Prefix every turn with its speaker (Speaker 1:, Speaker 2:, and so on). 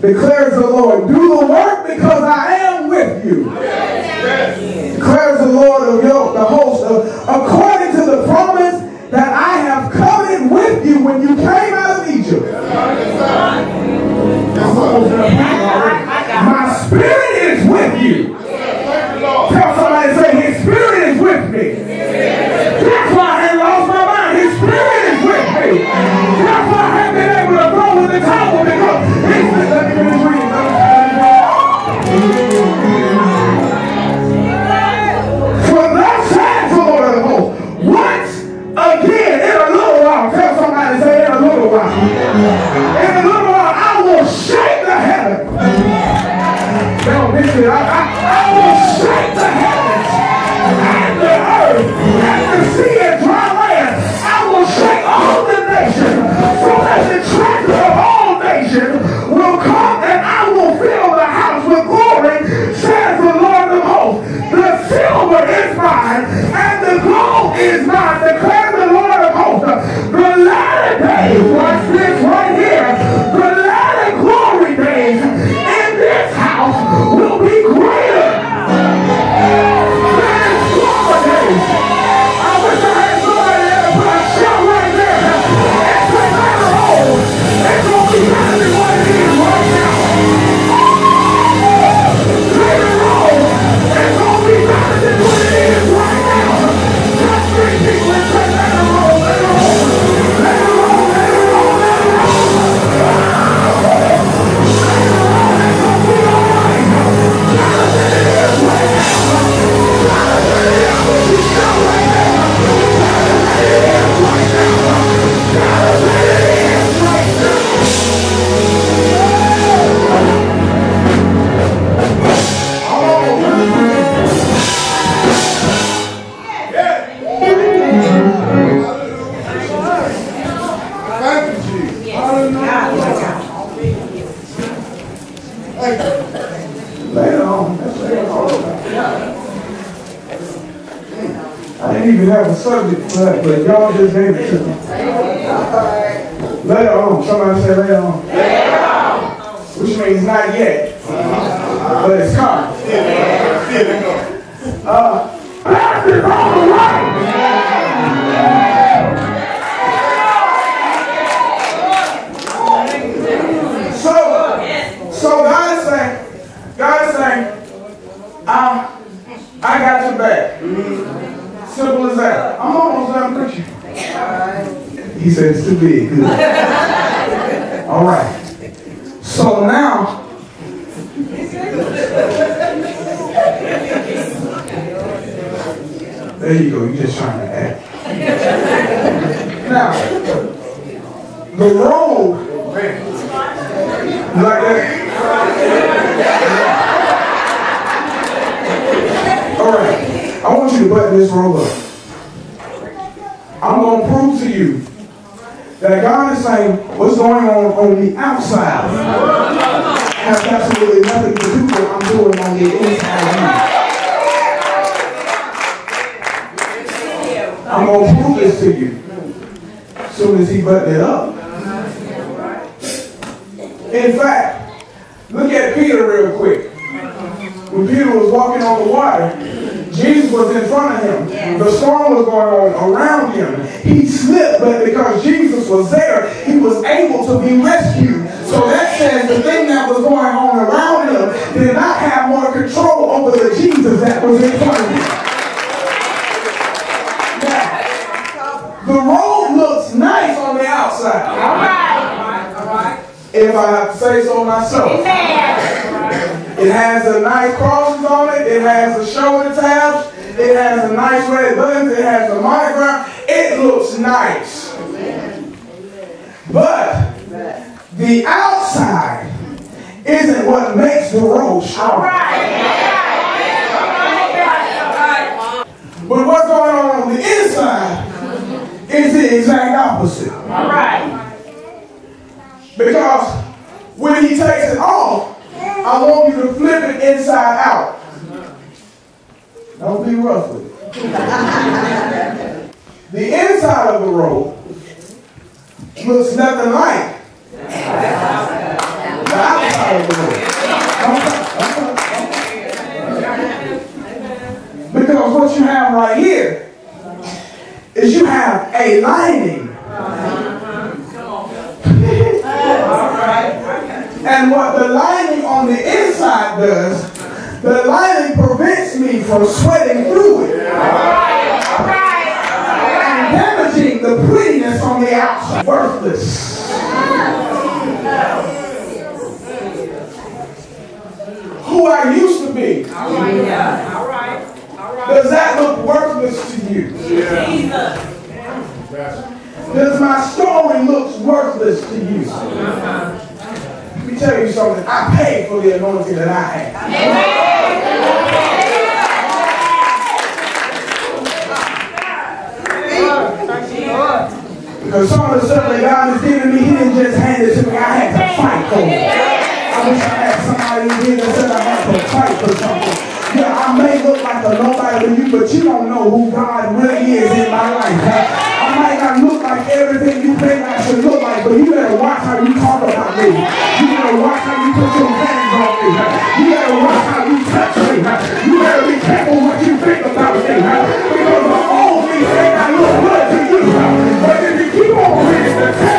Speaker 1: declares the Lord. Do the work because I am with you. Declares the Lord of your, the host, of, according to the promise that I have covenanted with you when you came out I didn't even have a subject for that, but y'all just gave it to me. Later on. Somebody say later on. Which means not yet. But it's coming. Uh, Blessed is on the way. So, so God is saying, God is saying, I, I got your back. Simple as that. I'm almost done preaching. He said it's too big. Good. All right. So now, there you go. You're just trying to act. Now, the road, like that. All right. I want you to button this roll up. I'm going to prove to you that God is saying what's going on on the outside has absolutely nothing to do with what I'm doing on the inside. I'm going to prove this to you as soon as he buttoned it up. In fact, look at Peter real quick. When Peter was walking on the water, Was in front of him. The storm was going on around him. He slipped, but because Jesus was there, he was able to be rescued. So that says the thing that was going on around him did not have more control over the Jesus that was in front of him. Now, the road looks nice on the outside.
Speaker 2: All right. All right.
Speaker 1: If I have to say so myself.
Speaker 2: Amen.
Speaker 1: It has a nice crosses on it. It has the shoulder tabs. It has a nice red buttons. It has a microphone, It looks nice. But the outside isn't what makes the road
Speaker 2: right.
Speaker 1: But what's going on on the inside is the exact opposite.
Speaker 2: All right.
Speaker 1: Because when he takes it off, I want you to flip it inside out. Don't be rough with it. the inside of the rope looks nothing like the outside of the rope. Because what you have right here is you have a lining. and what the lining on the inside does the lining prevents me from sweating through it and damaging the prettiness on the outside. Worthless. Who I used to be.
Speaker 2: All right. All right. All right.
Speaker 1: Does that look worthless to you? Does my story look worthless to you? Me tell you something. I paid for the anointing that I have. Because some of the stuff that God has given me, He didn't just hand it to me. I had to fight for it. I wish I had somebody here that said I had to fight for something. Yeah, I may look like a nobody to you, but you don't know who God really is in my life. I might not look like everything you think I should look like, but you better watch how you talk about me. Better watch how you put your hands on me. You better watch how you touch me. You better be careful what you think about me. Because the old me may not look good to you. But if you keep on reading the text,